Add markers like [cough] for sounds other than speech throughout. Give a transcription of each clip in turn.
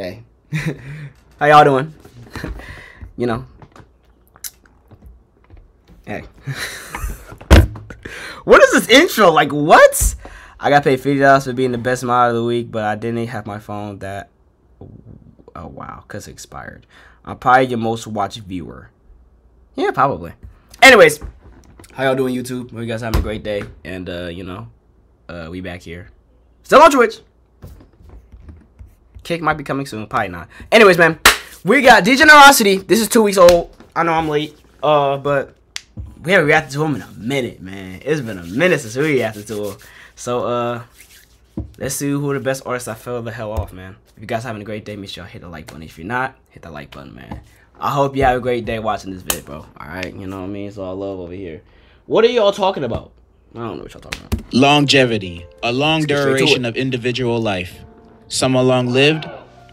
Hey, [laughs] how y'all doing? [laughs] you know. Hey. [laughs] what is this intro? Like what? I got paid fifty dollars for being the best mod of the week, but I didn't have my phone that. Oh wow, cause it expired. I'm probably your most watched viewer. Yeah, probably. Anyways, how y'all doing, YouTube? Hope you guys having a great day, and uh, you know, uh, we back here, still on Twitch. Kick might be coming soon, probably not. Anyways, man, we got Degenerocity. This is two weeks old. I know I'm late, uh, but we haven't reacted to him in a minute, man. It's been a minute since we reacted to him. So, uh, let's see who the best artists I fell the hell off, man. If you guys having a great day, make sure y'all hit the like button. If you're not, hit the like button, man. I hope you have a great day watching this video, bro. All right, you know what I mean? It's all love over here. What are y'all talking about? I don't know what y'all talking about. Longevity, a long get straight to duration of individual life. Some are long lived,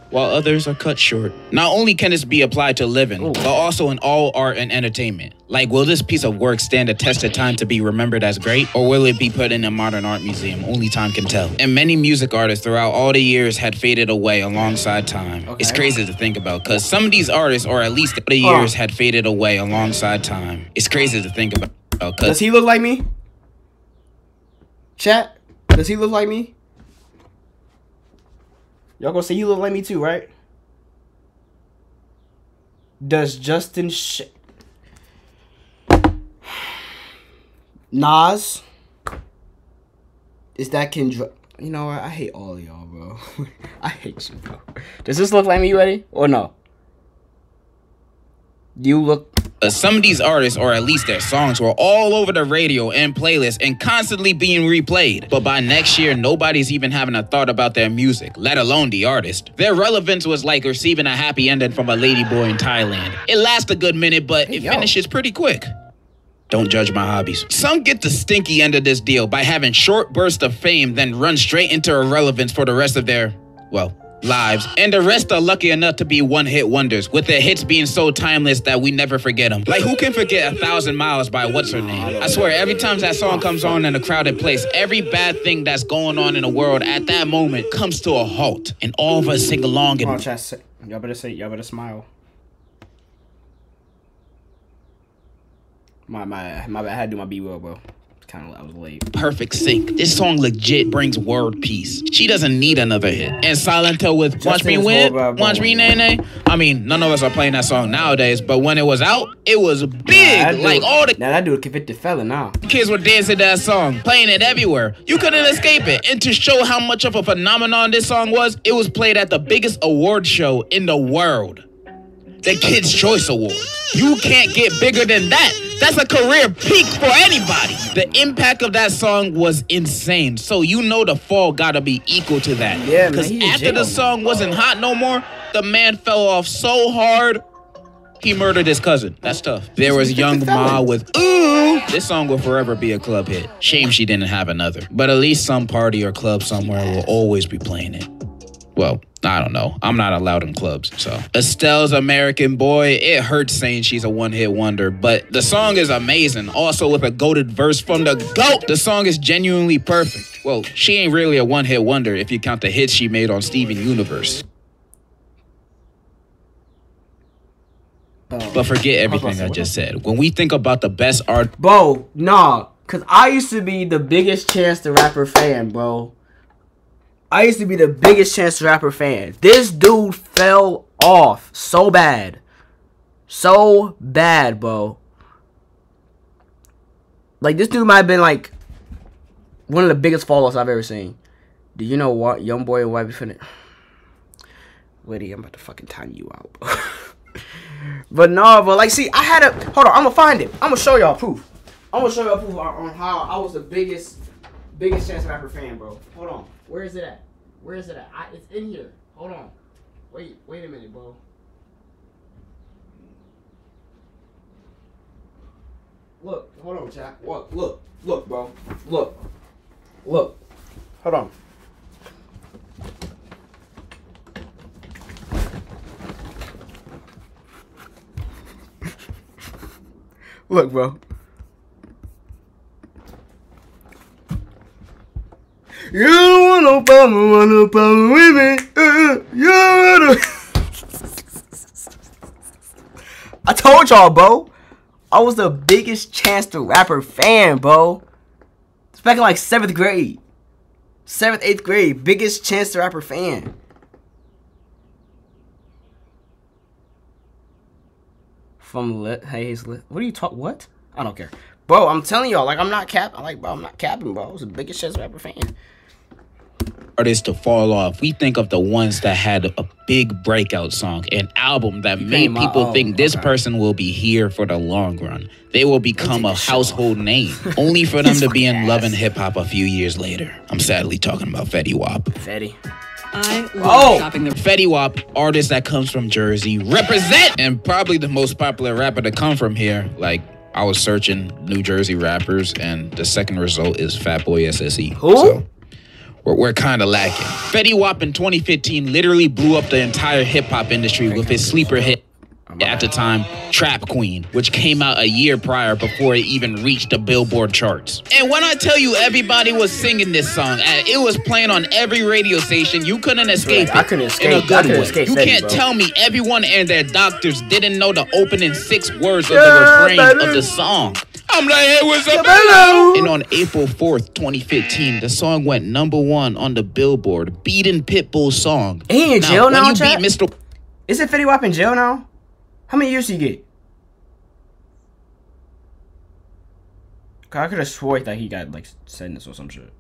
while others are cut short. Not only can this be applied to living, Ooh. but also in all art and entertainment. Like, will this piece of work stand the test of time to be remembered as great, or will it be put in a modern art museum? Only time can tell. And many music artists throughout all the years had faded away alongside time. It's crazy to think about, because some of these artists, or at least the years, had faded away alongside time. It's crazy to think about. cause Does he look like me? Chat, does he look like me? Y'all gonna say you look like me too, right? Does Justin Sh- Nas? Is that Kendra? You know what? I hate all y'all, bro. [laughs] I hate you, bro. Does this look like me, ready? Or no? Do you look Uh, some of these artists, or at least their songs, were all over the radio and playlists and constantly being replayed. But by next year, nobody's even having a thought about their music, let alone the artist. Their relevance was like receiving a happy ending from a ladyboy in Thailand. It lasts a good minute, but it yo. finishes pretty quick. Don't judge my hobbies. Some get the stinky end of this deal by having short bursts of fame, then run straight into irrelevance for the rest of their, well, lives. And the rest are lucky enough to be one hit wonders, with their hits being so timeless that we never forget them. Like, who can forget A Thousand Miles by What's Her Name? I swear, every time that song comes on in a crowded place, every bad thing that's going on in the world at that moment comes to a halt. And all of us sing along and oh, say- Y'all better say. Y'all better smile. My my my. I had to do my B roll, bro. Kind of I was late. perfect sync. This song legit brings world peace. She doesn't need another hit. And Silentó with Watch Me Win, Watch Me boy. Nay Nay. I mean, none of us are playing that song nowadays, but when it was out, it was big. That dude- like all the now that dude convicted felon now. kids were dancing that song, playing it everywhere. You couldn't escape it. And to show how much of a phenomenon this song was, it was played at the biggest award show in the world. The Kids' Choice Awards. You can't get bigger than that. That's a career peak for anybody. The impact of that song was insane. So you know the fall gotta be equal to that. Yeah, Because after the song wasn't hot no more, the man fell off so hard he murdered his cousin. That's tough. There was [laughs] Young felon. Ma with Ooh. This song will forever be a club hit. Shame she didn't have another. But at least some party or club somewhere will always be playing it. Well, I don't know. I'm not allowed in clubs, so. Estelle's American Boy, it hurts saying she's a one hit wonder, but the song is amazing. Also, with a goaded verse from the GOAT, the song is genuinely perfect. Well, she ain't really a one hit wonder if you count the hits she made on Steven Universe. Oh. But forget everything I just said. When we think about the best art Bro, nah. Cause I used to be the biggest Chance the Rapper fan, bro. I used to be the biggest Chance Rapper fan. This dude fell off so bad. So bad, bro. Like this dude might have been like one of the biggest fall offs I've ever seen. Do you know what young boy and white finna Liddy, I'm about to fucking time you out, bro. [laughs] But no, but like, see, I had a hold on. I'm gonna find it. I'm gonna show y'all proof. I'm gonna show y'all proof on, on how I was the biggest, biggest Chance Rapper fan, bro. Hold on. Where is it at? Where is it at? I, it's in here. Hold on. Wait, wait a minute, bro. Look, hold on, Jack. Look, look, look, bro. Look, look. Hold on. [laughs] Look, bro. You problem with me. Uh, wanna- I told y'all, bro. I was the biggest Chance the Rapper fan, bro. It's back in like seventh grade, seventh, eighth grade. Biggest Chance the Rapper fan. From lit, hey, he's lit. What are you talk? What? I don't care, bro. I'm telling y'all, like I'm not cap. I'm like, bro, I'm not capping, bro. I was the biggest Chance the Rapper fan. Artists to fall off. We think of the ones that had a big breakout song, an album that made people think this okay. person will be here for the long run. They will become a the show. household name, [laughs] only for them to be in fucking love ass. and hip hop a few years later. I'm sadly talking about Fetty Wap. Fetty. I love Oh! shopping the Fetty Wap, artist that comes from Jersey, represent, and probably the most popular rapper to come from here. Like I was searching New Jersey rappers, and the second result is Fatboy SSE. Who? So, we're, we're kind of lacking. Fetty Wap in 2015 literally blew up the entire hip hop industry with his sleeper hit at the time, Trap Queen, which came out a year prior before it even reached the Billboard charts. And when I tell you everybody was singing this song, it was playing on every radio station, you couldn't escape I it. couldn't in escape- a I good couldn't way. you Fetty, can't bro. tell me everyone and their doctors didn't know the opening six words of Yeah, the refrain of the song. I'm like, hey, what's up. And on April 4th, 2015, the song went number one on the Billboard, beating Pitbull's song. He in jail when now, you beat Mr. Is it Fetty Wap in jail now? How many years did he get? 'Cause I could have swore that he got like sentence or some shit.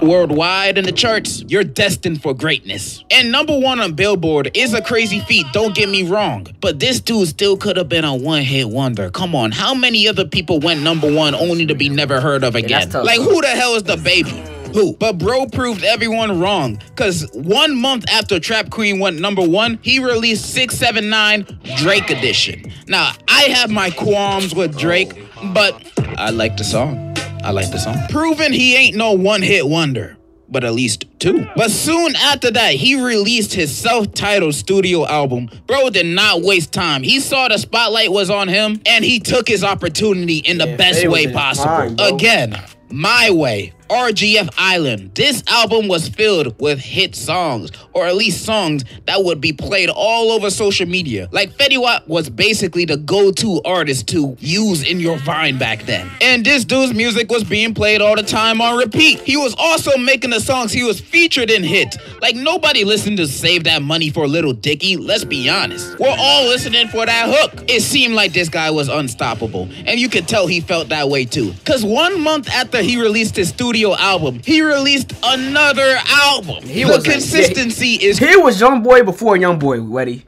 Worldwide in the charts, you're destined for greatness. And number one on Billboard is a crazy feat, don't get me wrong. But this dude still could have been a one hit wonder. Come on, how many other people went number one only to be never heard of again? tough. like, who the hell is the baby? Who? But bro proved everyone wrong. Cause one month after Trap Queen went number one, he released 679 Drake Edition. Now, I have my qualms with Drake, but I like the song. I like the song. Proving he ain't no one hit wonder, but at least two. But soon after that, he released his self titled studio album. Bro did not waste time. He saw the spotlight was on him and he took his opportunity in the Yeah, best way possible. Again, my way. RGF Island. This album was filled with hit songs, or at least songs that would be played all over social media. Like Fetty Wap was basically the go-to artist to use in your Vine back then. And this dude's music was being played all the time on repeat. He was also making the songs he was featured in hits. Like nobody listened to Save That Money for Lil Dicky, let's be honest. We're all listening for that hook. It seemed like this guy was unstoppable, and you could tell he felt that way too. Cause one month after he released his studio album, he released another album. He the was consistency is He was young boy before young boy, Weddy.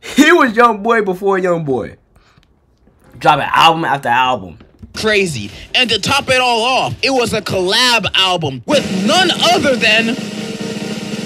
He was young boy before young boy. Dropping album after album. crazy. And to top it all off, it was a collab album with none other than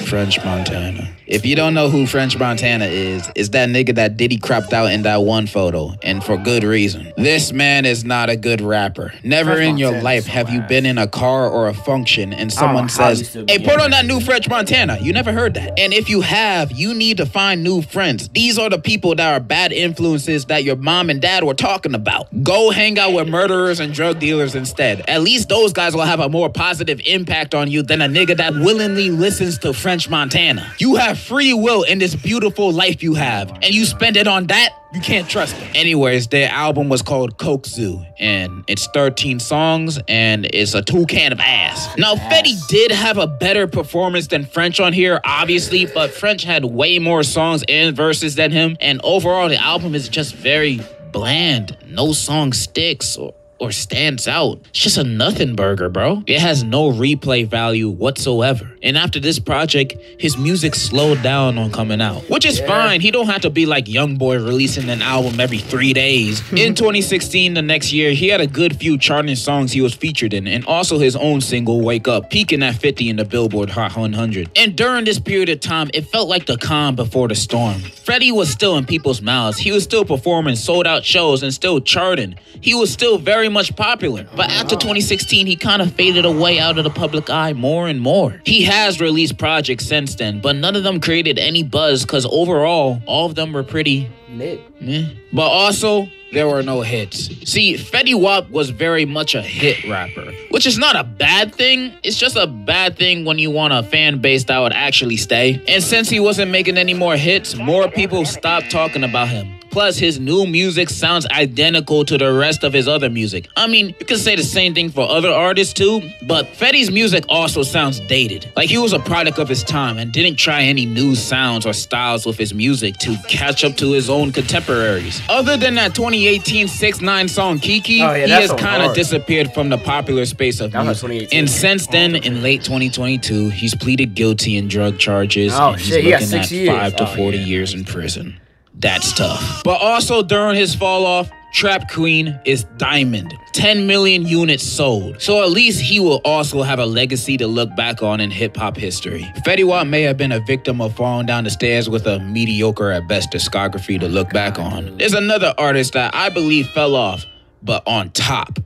French Montana. If you don't know who French Montana is, it's that nigga that Diddy cropped out in that one photo, and for good reason. This man is not a good rapper. Never French in your Montana's life so have you been in a car or a function and oh, someone how says, "Hey, put on that new French Montana." You never heard that. And if you have, you need to find new friends. These are the people that are bad influences that your mom and dad were talking about. Go hang out with murderers and drug dealers instead. At least those guys will have a more positive impact on you than a nigga that willingly listens to French Montana. You have free will in this beautiful life you have, and you spend it on that. You can't trust it. Anyways, their album was called Coke Zoo, and it's 13 songs, and it's a two can of ass. Now, Fetty did have a better performance than French on here, obviously, but French had way more songs and verses than him, and overall, the album is just very bland. No song sticks or or stands out. It's just a nothing burger, bro. It has no replay value whatsoever. And after this project, his music slowed down on coming out, which is fine. He don't have to be like YoungBoy releasing an album every three days. [laughs] in 2016, the next year, he had a good few charting songs he was featured in, and also his own single "Wake Up," peaking at 50 in the Billboard Hot 100. And during this period of time, it felt like the calm before the storm. Freddie was still in people's mouths. He was still performing sold out shows and still charting. He was still very much popular. But after 2016, he kind of faded away out of the public eye more and more. He has released projects since then, but none of them created any buzz because overall, all of them were pretty Mid. meh. But also, there were no hits. See, Fetty Wap was very much a hit rapper, which is not a bad thing. It's just a bad thing when you want a fan base that would actually stay. And since he wasn't making any more hits, more people stopped talking about him. Plus, his new music sounds identical to the rest of his other music. I mean, you can say the same thing for other artists too, but Fetty's music also sounds dated. Like he was a product of his time and didn't try any new sounds or styles with his music to catch up to his own contemporaries. Other than that 2018 6 9 song Kiki, Oh, yeah, he has kind of disappeared from the popular space of That music. And since then, in late 2022, he's pleaded guilty in drug charges Oh, and he's shit, looking at years. five to Oh, 40 yeah. years in prison. That's tough. But also during his fall off, Trap Queen is Diamond. 10 million units sold. So at least he will also have a legacy to look back on in hip hop history. Fetty Wap may have been a victim of falling down the stairs with a mediocre at best discography to look back on. There's another artist that I believe fell off, but on top.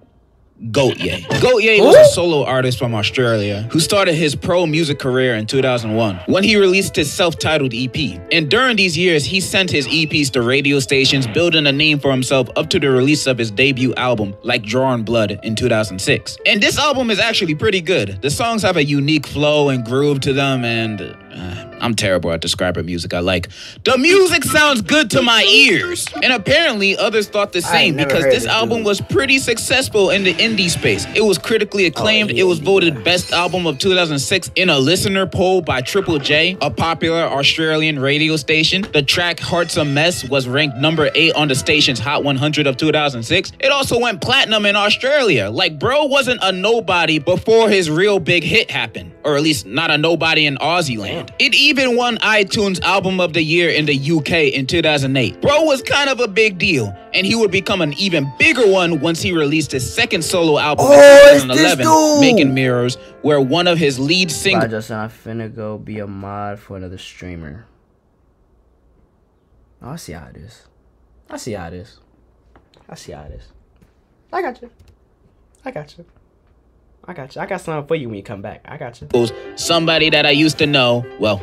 Gotye. [laughs] Gotye was a solo artist from Australia who started his pro music career in 2001 when he released his self-titled EP. And during these years, he sent his EPs to radio stations, building a name for himself up to the release of his debut album, Like Drawing Blood, in 2006. And this album is actually pretty good. The songs have a unique flow and groove to them, and uh, I'm terrible at describing music I like. The music sounds good to my ears. And apparently, others thought the same because this album dude. was pretty successful in the indie space. It was critically acclaimed. yeah, it was yeah. voted best album of 2006 in a listener poll by Triple J, a popular Australian radio station. The track Hearts a Mess was ranked number 8 on the station's Hot 100 of 2006. It also went platinum in Australia. Like bro wasn't a nobody before his real big hit happened, or at least not a nobody in Aussie land. It even won iTunes Album of the Year in the UK in 2008. Bro was kind of a big deal, and he would become an even bigger one once he released his second solo album Oh, in 2011! Making Mirrors, where one of his lead Bye, singles. Justin. I finna go be a mod for another streamer. Oh, I see how it is. I see how it is. I see how it is. I got you. I got you. I got you. I got something for you when you come back. I got you. somebody that I used to know. Well,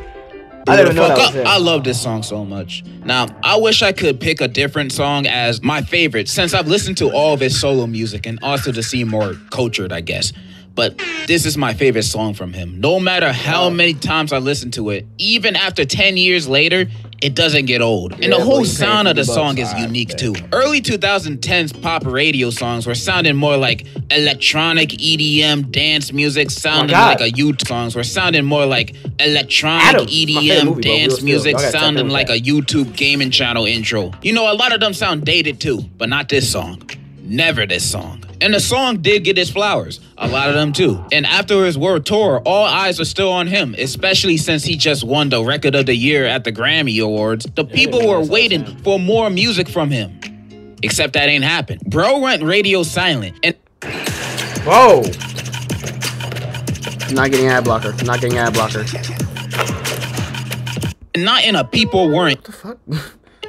I didn't know that was. I love this song so much. Now, I wish I could pick a different song as my favorite since I've listened to all of his solo music and also to seem more cultured, I guess. But this is my favorite song from him. No matter how many times I listen to it, even after 10 years later, it doesn't get old. And the whole sound of the 50 song is unique too. Early 2010s pop radio songs were sounding more like electronic EDM dance music, sounding like a youth songs were sounding more like electronic Adam, it's my favorite EDM movie, dance music, Y'all gotta check sounding like that. a YouTube gaming channel intro. You know, a lot of them sound dated too, but not this song. Never this song. And the song did get its flowers, a lot of them too. And after his world tour, all eyes are still on him, especially since he just won the Record of the Year at the Grammy Awards. The people were waiting for more music from him. Except that ain't happened. Bro went radio silent, and Whoa. Not getting ad blocker. Not getting ad blocker. not in a people weren't the fuck?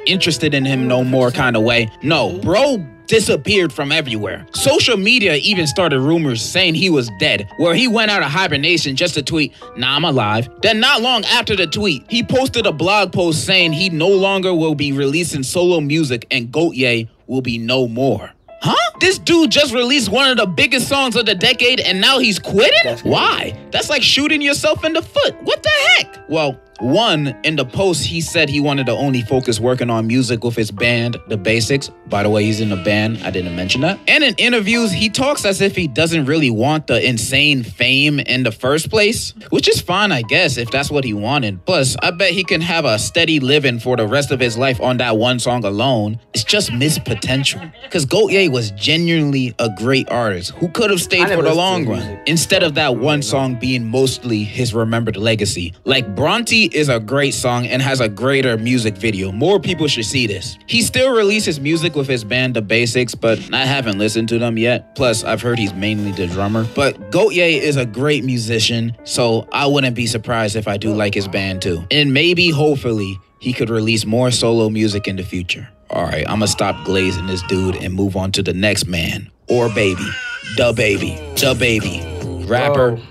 interested in him no more kind of way. No, bro disappeared from everywhere. Social media even started rumors saying he was dead, where he went out of hibernation just to tweet, nah, I'm alive. Then, not long after the tweet, he posted a blog post saying he no longer will be releasing solo music and Gotye will be no more. Huh? This dude just released one of the biggest songs of the decade and now he's quitting? That's. Why? That's like shooting yourself in the foot. What the heck? Well, one, in the post, he said he wanted to only focus working on music with his band, The Basics. By the way, he's in a band. I didn't mention that. And in interviews, he talks as if he doesn't really want the insane fame in the first place, which is fine, I guess, if that's what he wanted. Plus, I bet he can have a steady living for the rest of his life on that one song alone. It's just missed potential. Because Gotye was genuinely a great artist who could have stayed for the long run instead of that one song being mostly his remembered legacy. Like Bronte is a great song and has a greater music video. More people should see this. He still releases music with his band The Basics, but I haven't listened to them yet. Plus, I've heard he's mainly the drummer. But Gotye is a great musician, so I wouldn't be surprised if I do like his band too. And maybe, hopefully, he could release more solo music in the future. All right, I'm gonna stop glazing this dude and move on to the next man, or baby. DaBaby. The baby. Rapper. Bro,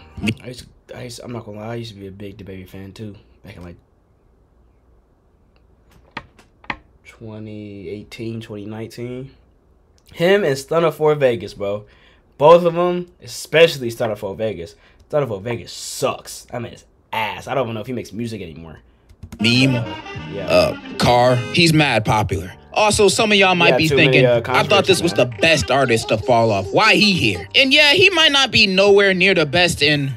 I I'm not gonna lie, I used to be a big DaBaby fan too. Back in like 2018, 2019. Him and Stunna 4 Vegas, bro. Both of them, especially Stunna 4 Vegas. Stunna 4 Vegas sucks. I mean, it's ass. I don't even know if he makes music anymore. Meme. Yeah. uh, car. He's mad popular. Also, some of y'all might be too many, thinking, uh, I thought this was the best artist to fall off. Why he here? And yeah, he might not be nowhere near the best in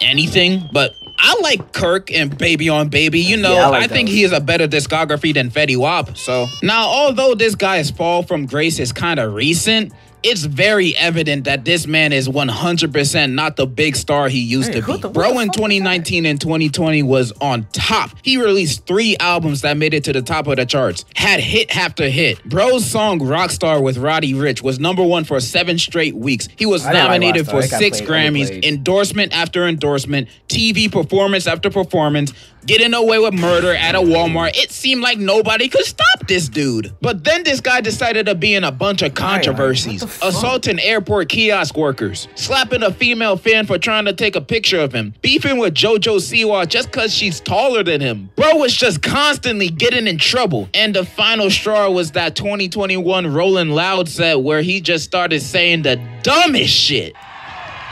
anything, but I like Kirk and Baby on Baby. You know, Yeah, I I, think he has a better discography than Fetty Wap. So now, although this guy's fall from grace is kind of recent, it's very evident that this man is 100% not the big star he used Hey, to be. the- Bro in 2019 and 2020 was on top. He released three albums that made it to the top of the charts, had hit after hit. Bro's song Rockstar with Roddy Ricch was number one for seven straight weeks. He was didn't like nominated for six played- Grammys, endorsement after endorsement, TV performance after performance. Getting away with murder at a Walmart. It seemed like nobody could stop this dude. But then this guy decided to be in a bunch of controversies. what the? Assaulting airport kiosk workers, slapping a female fan for trying to take a picture of him, beefing with JoJo Siwa just cause she's taller than him. Bro was just constantly getting in trouble. And the final straw was that 2021 Rolling Loud set where he just started saying the dumbest shit.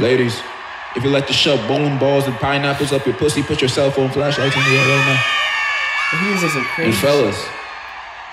Ladies, if you like to shove bowling balls and pineapples up your pussy, put your cell phone flashlights in the air right now. He was just some And fellas,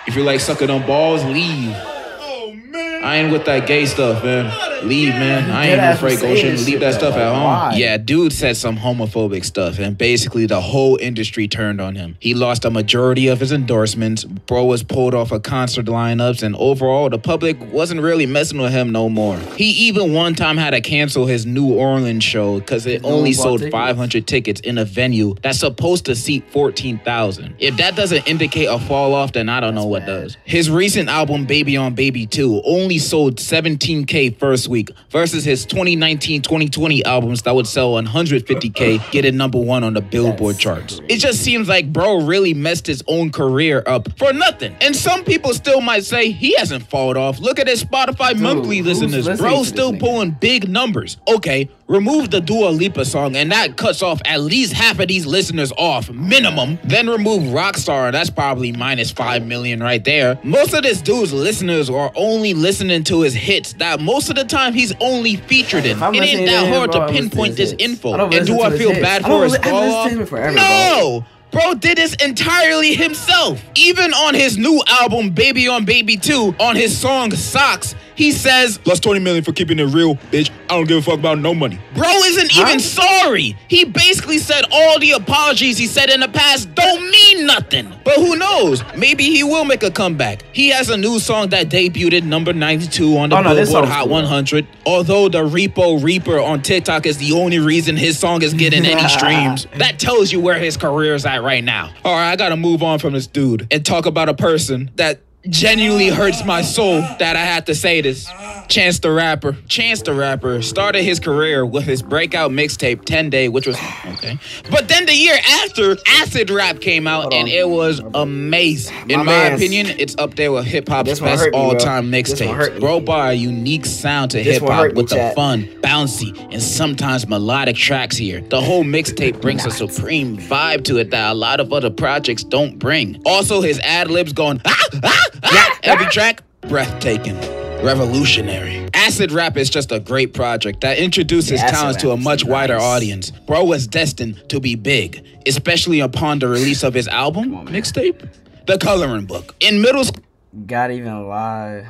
if you like sucking on balls, leave. Oh man. I ain't with that gay stuff, man. Leave, man. I ain't afraid was saying Leave that stuff at home. Yeah, dude said some homophobic stuff, and basically the whole industry turned on him. He lost a majority of his endorsements. Bro was pulled off of concert lineups, and overall, the public wasn't really messing with him no more. He even one time had to cancel his New Orleans show because it only sold 500 tickets in a venue that's supposed to seat 14,000. If that doesn't indicate a fall off, then I don't know what bad. does. His recent album Baby on Baby 2 only sold 17k first week versus his 2019-2020 albums that would sell 150k getting number 1 on the Billboard That's charts. crazy. It just seems like bro really messed his own career up for nothing. And some people still might say he hasn't fallen off. Look at his Spotify monthly listeners. Bro still pulling big numbers. Okay, remove the Dua Lipa song and that cuts off at least half of these listeners off minimum. Then remove Rockstar that's probably minus 5 million right there. Most of this dude's listeners are only listening to his hits that most of the time he's only featured in. It ain't that him, hard bro, to pinpoint to this hits. info. And do I feel bad for his fall off? no. Bro did this entirely himself. Even on his new album, Baby on Baby 2, on his song Socks, he says, Plus 20 million for keeping it real, bitch. I don't give a fuck about no money. Bro isn't Huh? even sorry. He basically said all the apologies he said in the past don't mean nothing. But who knows? Maybe he will make a comeback. He has a new song that debuted at number 92 on the Oh, Billboard song's Hot cool. 100. Although the Repo Reaper on TikTok is the only reason his song is getting any [laughs] streams, that tells you where his career is at right now. All right, I gotta move on from this dude and talk about a person that genuinely hurts my soul that I had to say this. Chance the Rapper. Chance the Rapper started his career with his breakout mixtape 10 Day, which was okay. But then the year after, Acid Rap came out and it was amazing. In My my, opinion, it's up there with hip hop's best hurt me, bro. all time This one hurt mixtapes. Bro brought a unique sound to hip hop with the fun, bouncy, and sometimes melodic tracks here. The whole mixtape brings a supreme vibe to it that a lot of other projects don't bring. Also, his ad libs going ah, ah, ah, every track breathtaking. Revolutionary. Acid Rap is just a great project that introduces Yeah, talents to a much wider nice. audience. Bro was destined to be big, especially upon the release of his album on, mixtape, The Coloring Book. In middle school, God even lie.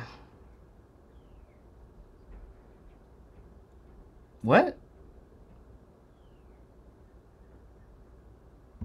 What?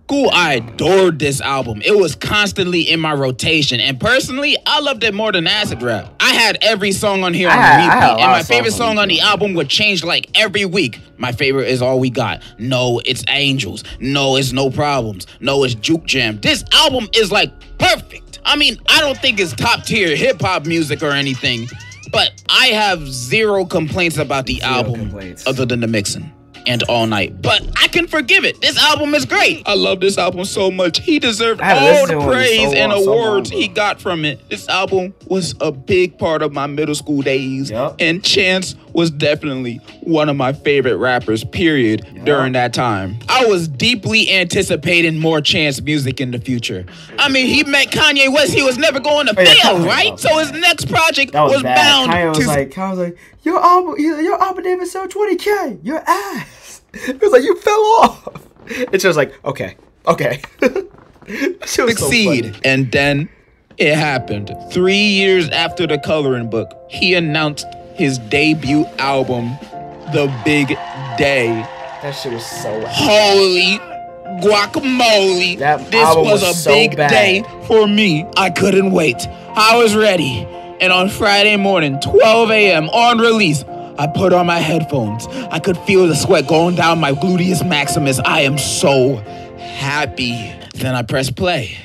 school, I adored this album. It was constantly in my rotation, and personally, I loved it more than acid rap. I had every song on here on had- repeat, had a lot and my favorite song on the album would change like every week. My favorite is All We Got. No, it's Angels. No, it's No Problems. No, it's Juke Jam. This album is like perfect. I mean, I don't think it's top tier hip hop music or anything, but I have zero complaints about the Zero album complaints. other than the mixing. and all night. But I can forgive it. This album is great. I love this album so much. He deserved all the to him in praise so and long- so long, awards he got from it. This album was a big part of my middle school days. Yup. And Chance was definitely one of my favorite rappers, period, during that time. I was deeply anticipating more Chance music in the future. I mean, he met Kanye West. He was never going to Oh, yeah, fail, Kanye right? So his next project was, was, bound Kanye was to like, Kanye was like, your album, your album didn't even sell 20k. Your ass. [laughs] It was like you fell off. [laughs] It's just like, okay, okay. [laughs] Was so succeed. and then it happened. Three years after the coloring book, he announced his debut album, The Big Day. That shit was so. Holy guacamole. That this album was, was a so big bad. day for me. I couldn't wait. I was ready. And on Friday morning, 12 a.m. on release, I put on my headphones. I could feel the sweat going down my gluteus maximus. I am so happy. Then I pressed play.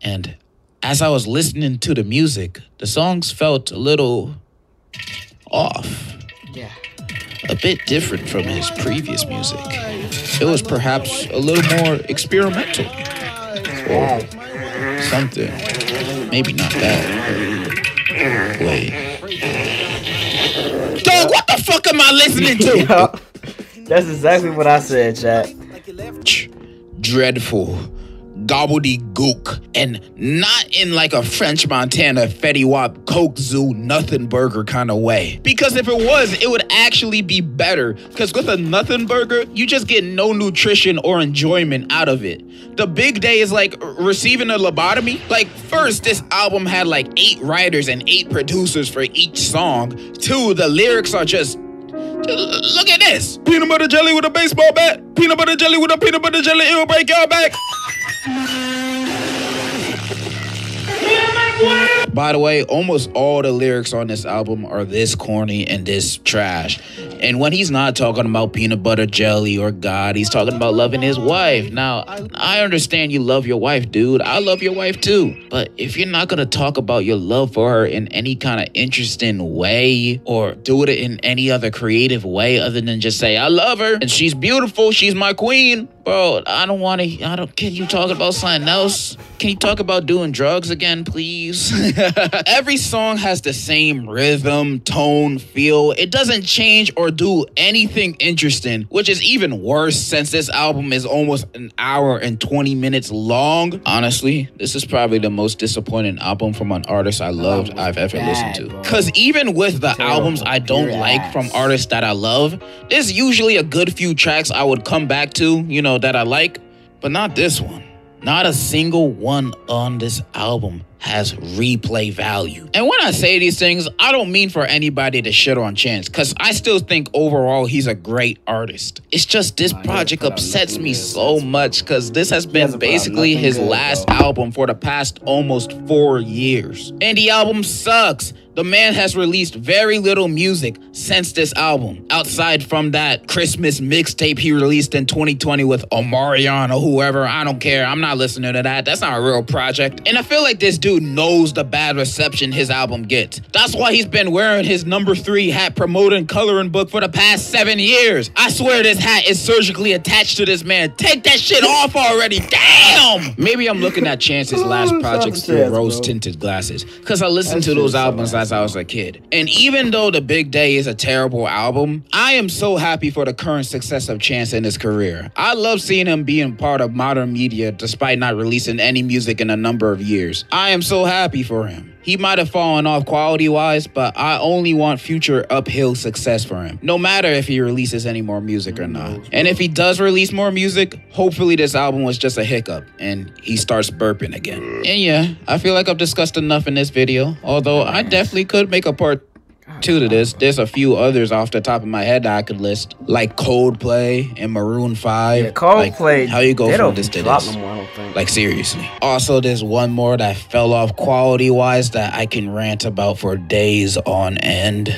And as I was listening to the music, the songs felt a little off Yeah. a bit different from his previous music. It was perhaps a little more experimental or something. Maybe not that. Wait. Dog, what the fuck am I listening to? [laughs] That's exactly what I said, chat. Dreadful. Gobbledygook. And not in like a French Montana Fetty Wap Coke Zoo nothing burger kind of way. Because if it was, it would actually be better. Because with a nothing burger, you just get no nutrition or enjoyment out of it. The big day is like receiving a lobotomy. Like, first, this album had like eight writers and eight producers for each song. Two, the lyrics are just Look at this. Peanut butter jelly with a baseball bat. Peanut butter jelly with a peanut butter jelly. It will break your back. [laughs] ¡Mira, me By the way, almost all the lyrics on this album are this corny and this trash. And when he's not talking about peanut butter jelly or God, he's talking about loving his wife. Now, I understand you love your wife, dude. I love your wife too. But if you're not gonna talk about your love for her in any kind of interesting way or do it in any other creative way other than just say, I love her and she's beautiful, she's my queen. Bro, I don't wanna I don't can you talk about something else? Can you talk about doing drugs again, please? [laughs] [laughs] Every song has the same rhythm, tone, feel. It doesn't change or do anything interesting, which is even worse since this album is almost an hour and 20 minutes long. Honestly, this is probably the most disappointing album from an artist I loved was I've ever bad, listened to. Cause even with the Terrible. albums I don't Your like ass. from artists that I love, there's usually a good few tracks I would come back to, you know, that I like, but not this one. Not a single one on this album has replay value. And when I say these things, I don't mean for anybody to shit on Chance, because I still think overall he's a great artist. It's just this Nah, he hasn't project upsets me so much, because this has been hasn't put out basically his last album for the past almost four years. And the album sucks. The man has released very little music since this album, outside from that Christmas mixtape he released in 2020 with Omarion or whoever. I don't care. I'm not listening to that. That's not a real project. And I feel like this dude knows the bad reception his album gets. That's why he's been wearing his number three hat promoting coloring book for the past seven years. I swear this hat is surgically attached to this man. Take that shit off already. Damn! Maybe I'm looking at Chance's last projects through rose tinted glasses. Because I listened to those albums as I was a kid. And even though The Big Day is a terrible album, I am so happy for the current success of Chance in his career. I love seeing him being part of modern media despite not releasing any music in a number of years. I am so happy for him. He might have fallen off quality wise, but I only want future uphill success for him. No matter if he releases any more music or not. And if he does release more music, hopefully this album was just a hiccup and he starts burping again. And yeah, I feel like I've discussed enough in this video, although I definitely could make a part two to this. There's a few others off the top of my head that I could list, like Coldplay and Maroon 5. Yeah, Coldplay. Like, how you go from this to this? more, I don't think. Like seriously. Also, there's one more that fell off quality wise that I can rant about for days on end.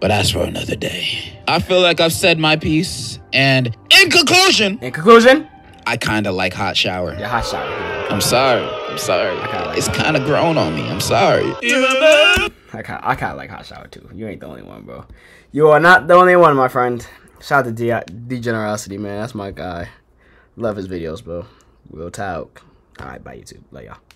But that's for another day. I feel like I've said my piece. And in conclusion, in conclusion, I kind of like Hot Shower. yeah, hot shower. I'm sorry. I'm sorry. kinda like it's kind of grown on me. I'm sorry. I kind I kind of like hot shower too. You ain't the only one, bro. You are not the only one, my friend. Shout out to D Degenerocity, man. That's my guy. Love his videos, bro. Real talk. All right, bye YouTube. Love y'all.